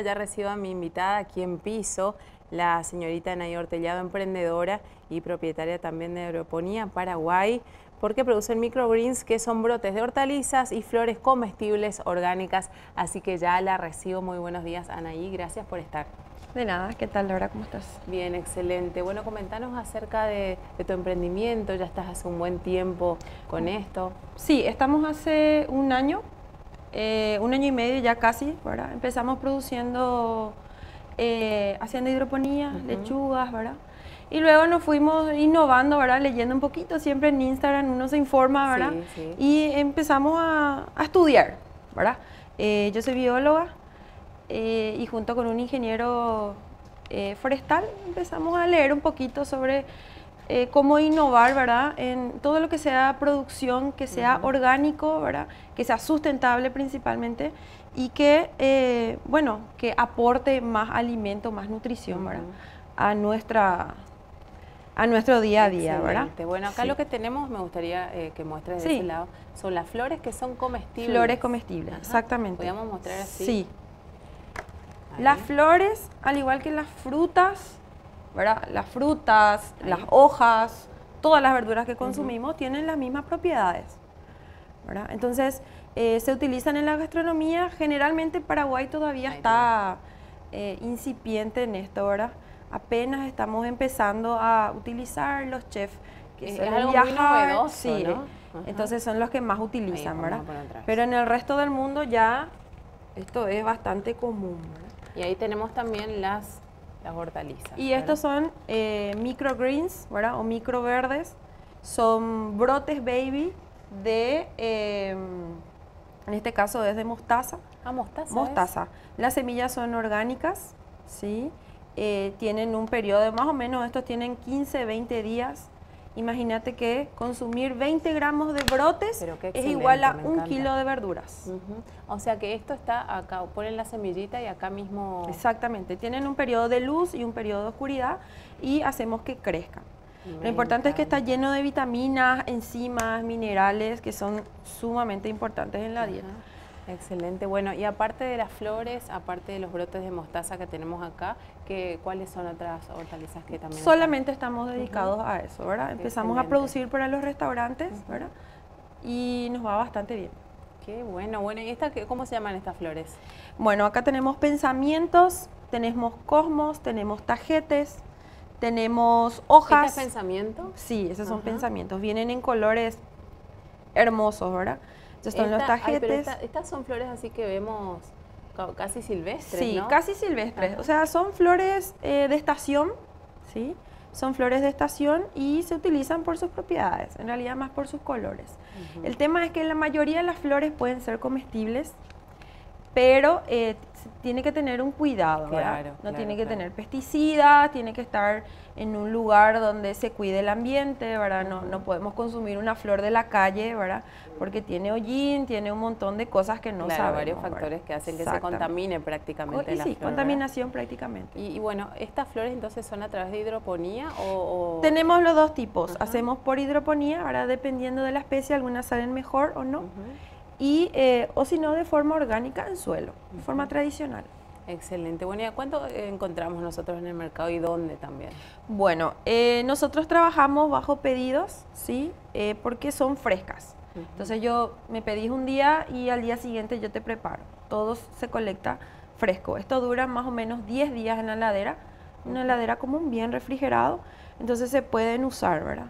Ya recibo a mi invitada aquí en piso, la señorita Nay Ortellado, emprendedora y propietaria también de Aeroponía Paraguay, porque producen microgreens que son brotes de hortalizas y flores comestibles orgánicas. Así que ya la recibo. Muy buenos días, Anaí. Gracias por estar. De nada, ¿qué tal Laura? ¿Cómo estás? Bien, excelente. Bueno, comentanos acerca de, tu emprendimiento, ya estás hace un buen tiempo con esto. Sí, estamos hace un año eh, un año y medio ya casi, ¿verdad? Empezamos produciendo, eh, haciendo hidroponía, lechugas, ¿verdad? Y luego nos fuimos innovando, ¿verdad? Leyendo un poquito, siempre en Instagram uno se informa, ¿verdad? Y empezamos a, estudiar, ¿verdad? Eh, yo soy bióloga y junto con un ingeniero forestal empezamos a leer un poquito sobre eh, cómo innovar, ¿verdad? En todo lo que sea producción, que sea orgánico, ¿verdad? Que sea sustentable principalmente y que, eh, bueno, que aporte más alimento, más nutrición, ¿verdad? A nuestra a nuestro día a día, ¿verdad? Bueno, acá lo que tenemos, me gustaría eh, que muestres de ese lado, son las flores que son comestibles. Flores comestibles, exactamente. ¿Podríamos mostrar así? Sí. Las flores, al igual que las frutas, las frutas, las hojas, todas las verduras que consumimos tienen las mismas propiedades. Entonces, eh, se utilizan en la gastronomía. Generalmente Paraguay todavía está eh, incipiente en esto, ¿verdad? Apenas estamos empezando a utilizar los chefs que es algo muy sí, Entonces son los que más utilizan, ¿verdad? Pero en el resto del mundo ya esto es bastante común. Y ahí tenemos también las las hortalizas. Y estos son eh, microgreens, ¿verdad? O microverdes. Son brotes baby de, em, en este caso es de mostaza. Ah, mostaza. Mostaza. Las semillas son orgánicas, ¿sí? Eh, tienen un periodo de más o menos, estos tienen 15, 20 días Imagínate que consumir 20 gramos de brotes es igual a un kilo de verduras. O sea que esto está acá, ponen la semillita y acá mismo... Exactamente, tienen un periodo de luz y un periodo de oscuridad y hacemos que crezcan. Lo importante es que está lleno de vitaminas, enzimas, minerales que son sumamente importantes en la dieta. Excelente. Bueno, y aparte de las flores, aparte de los brotes de mostaza que tenemos acá, ¿cuáles son otras hortalizas que también Solamente estamos dedicados a eso, ¿verdad? Empezamos a producir para los restaurantes, ¿verdad? Y nos va bastante bien. Qué bueno. Bueno, ¿y esta, cómo se llaman estas flores? Bueno, acá tenemos pensamientos, tenemos cosmos, tenemos tajetes, tenemos hojas. ¿Este es pensamiento? Sí, esos son pensamientos. Vienen en colores hermosos, ¿verdad? Estos son los tajetes. estas son flores así que vemos casi silvestres, Sí, casi silvestres. O sea, son flores eh, de estación, ¿sí? Son flores de estación y se utilizan por sus propiedades, en realidad más por sus colores. El tema es que la mayoría de las flores pueden ser comestibles, pero eh, tiene que tener un cuidado. No tiene que tener pesticidas, tiene que estar en un lugar donde se cuide el ambiente, ¿verdad? No, no podemos consumir una flor de la calle, ¿verdad? Porque tiene hollín, tiene un montón de cosas que no claro, varios factores que hacen que se contamine prácticamente la sí, contaminación prácticamente. Y, bueno, ¿estas flores entonces son a través de hidroponía o...? Tenemos los dos tipos. Hacemos por hidroponía, ahora dependiendo de la especie, algunas salen mejor o no y, eh, o si no, de forma orgánica en suelo, de forma tradicional. Excelente. Bueno, ¿y a cuánto encontramos nosotros en el mercado y dónde también? Bueno, eh, nosotros trabajamos bajo pedidos, ¿sí? Eh, porque son frescas. Entonces yo me pedís un día y al día siguiente yo te preparo. Todo se colecta fresco. Esto dura más o menos 10 días en la heladera, una heladera común, bien refrigerado. Entonces se pueden usar, ¿verdad?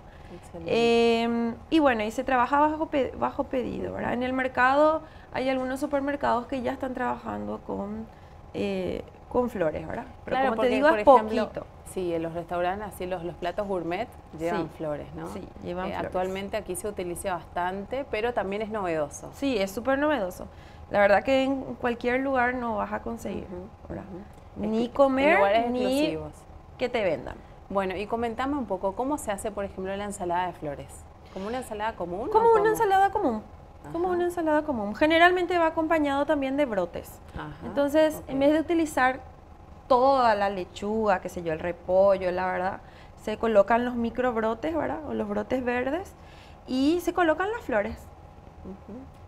Em, y bueno, y se trabaja bajo, bajo pedido, ¿verdad? En el mercado hay algunos supermercados que ya están trabajando con, eh, con flores, ¿verdad? Pero como te digo, es poquito. Sí, en los restaurantes, así los, los platos gourmet llevan flores, ¿no? Sí, llevan eh, flores. Actualmente aquí se utiliza bastante, pero también es novedoso. Sí, es súper novedoso. La verdad que en cualquier lugar no vas a conseguir, ¿verdad? Ni comer, ni que te vendan. Bueno, y comentame un poco, ¿cómo se hace, por ejemplo, la ensalada de flores? ¿Como una ensalada común? Como una ensalada común. Como una ensalada común. Generalmente va acompañado también de brotes. Entonces, en vez de utilizar toda la lechuga, qué sé yo, el repollo, la verdad, se colocan los micro brotes, ¿verdad? O los brotes verdes y se colocan las flores.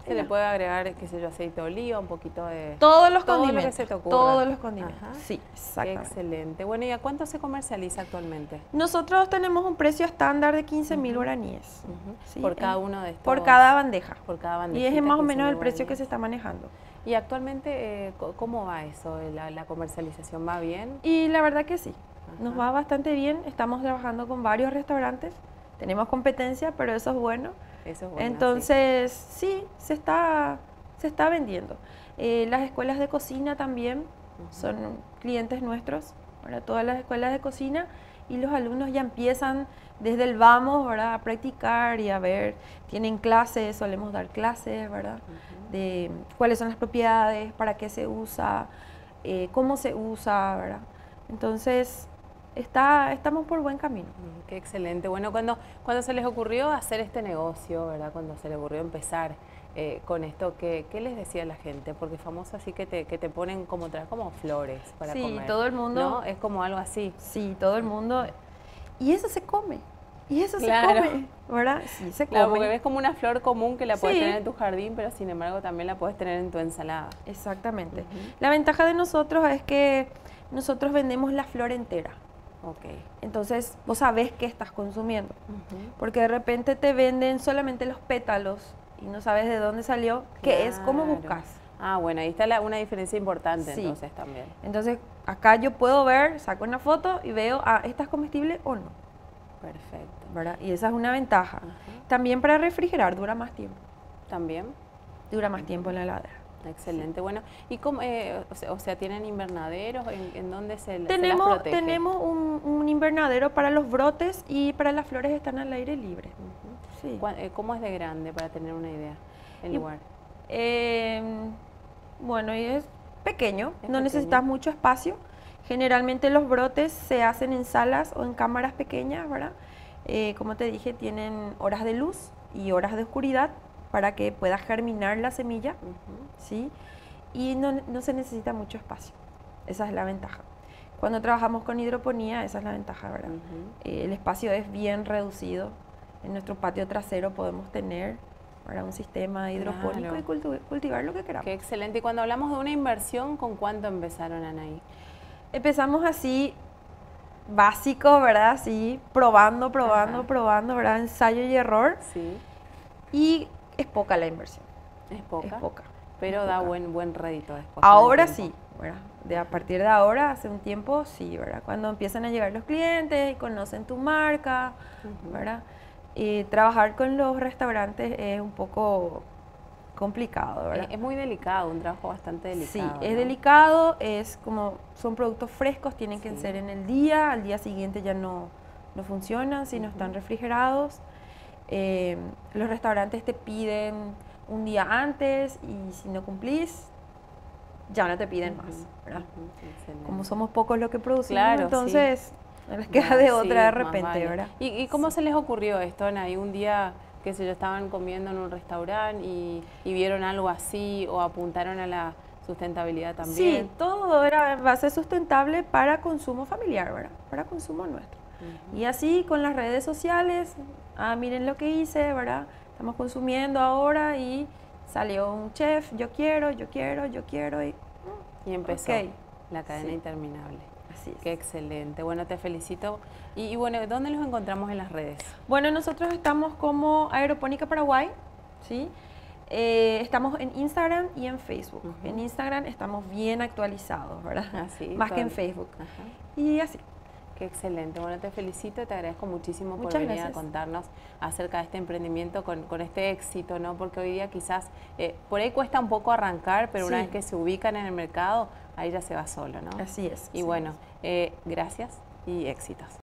Se le puede agregar, qué sé yo, aceite de oliva, un poquito de... Todos los todo condimentos. Lo que se te ocurra. Todos los condimentos. Ajá. Sí, exactamente. Excelente. Bueno, ¿y a cuánto se comercializa actualmente? Nosotros tenemos un precio estándar de 15 mil guaraníes. Ujú. Sí, Por eh, cada uno de estos... Por cada bandeja. Por cada Y bandejita, es más o 15.000 menos el precio que se está manejando. ¿Y actualmente eh, cómo va eso? ¿La, la comercialización va bien? Y la verdad que sí, nos Ajá. va bastante bien. Estamos trabajando con varios restaurantes. Tenemos competencia, pero eso es bueno. Eso es bueno. sí. Entonces, sí, se está, se está vendiendo. Eh, las escuelas de cocina también son clientes nuestros, para todas las escuelas de cocina, y los alumnos ya empiezan desde el vamos, ¿verdad? A practicar y a ver, tienen clases, solemos dar clases, ¿verdad? De cuáles son las propiedades, para qué se usa, eh, cómo se usa, ¿verdad? Entonces, está, estamos por buen camino. Mm, Qué excelente. Bueno, cuando, cuando se les ocurrió hacer este negocio, ¿verdad? Cuando se les ocurrió empezar eh, con esto, ¿qué, qué les decía la gente? Porque famoso así que te, que te ponen como, tra- como flores para Sí, comer. todo el mundo- ¿no? Es como algo así. Sí, todo el mundo. Y eso se come. Y eso Claro. se come, ¿verdad? Sí, se Claro, come. porque ves como una flor común que la puedes Sí. tener en tu jardín, pero sin embargo también la puedes tener en tu ensalada. Exactamente. La ventaja de nosotros es que nosotros vendemos la flor entera. Ok. Entonces, vos sabés qué estás consumiendo. Porque de repente te venden solamente los pétalos y no sabes de dónde salió, qué es, cómo buscas. Ah, bueno, ahí está la- una diferencia importante Sí. entonces también. Entonces, acá yo puedo ver, saco una foto y veo, ah, ¿esta es comestible o no? Perfecto. ¿Verdad? Y esa es una ventaja. También para refrigerar dura más tiempo. También. Dura más tiempo en la heladera. Excelente. Bueno, ¿y cómo, eh, o, sea, tienen invernaderos? ¿En, en dónde se, se las Tenemos, protege? tenemos un, un invernadero para los brotes y para las flores están al aire libre. Ujú. Sí. ¿Cuán- eh, ¿Cómo es de grande para tener una idea? El Y- lugar. Eh, bueno, y es pequeño, Es no pequeño. necesitas mucho espacio. Generalmente los brotes se hacen en salas o en cámaras pequeñas, ¿verdad? Eh, como te dije, tienen horas de luz y horas de oscuridad para que pueda germinar la semilla. ¿sí? Y no, no se necesita mucho espacio. Esa es la ventaja. Cuando trabajamos con hidroponía, esa es la ventaja, ¿verdad? Eh, el espacio es bien reducido. En nuestro patio trasero podemos tener para un sistema hidropónico Claro. y cultu- cultivar lo que queramos. Qué excelente. Y cuando hablamos de una inversión, ¿con cuánto empezaron, Anaí? Empezamos así básico, ¿verdad? Así probando, probando, Ajá. probando, ¿verdad? Ensayo y error. Sí, Y es poca la inversión. es poca, Es poca. pero es da poca. buen, buen rédito después. Ahora sí, ¿verdad? De a partir de ahora, hace un tiempo, sí, ¿verdad? Cuando empiezan a llegar los clientes y conocen tu marca. ¿verdad? Y trabajar con los restaurantes es un poco complicado, ¿verdad? Es, es muy delicado, un trabajo bastante delicado. Sí, es ¿no? delicado, es como, son productos frescos, tienen que ser en el día, al día siguiente ya no, no funcionan si no están refrigerados. Eh, los restaurantes te piden un día antes y si no cumplís, ya no te piden más, Ujú, ¿verdad? ujú, excelente. Como somos pocos los que producimos, Claro, sí. entonces no les queda de sí, otra de más repente, vale. ¿verdad? ¿Y, y cómo se les ocurrió esto, Anaí? Un día, qué sé yo, estaban comiendo en un restaurante y, y vieron algo así o apuntaron a la sustentabilidad también. Sí, todo era en base sustentable para consumo familiar, ¿verdad? Para consumo nuestro. Y así con las redes sociales, ah, miren lo que hice, ¿verdad? Estamos consumiendo ahora y salió un chef, yo quiero, yo quiero, yo quiero y Y empezó Ok. la cadena Sí. interminable. así es. Qué excelente. Bueno, te felicito. Y, y bueno, ¿dónde los encontramos en las redes? Bueno, nosotros estamos como Aeropónica Paraguay, ¿sí? Eh, estamos en Instagram y en Facebook. En Instagram estamos bien actualizados, ¿verdad? Así, Más que en. Facebook. Ajá. Y así. Qué excelente. Bueno, te felicito y te agradezco muchísimo por venir a contarnos acerca de este emprendimiento con, con este éxito, ¿no? Porque hoy día quizás eh, por ahí cuesta un poco arrancar, pero una vez que se ubican en el mercado, ahí ya se va solo, ¿no? Así es. Y bueno, eh, gracias y éxitos.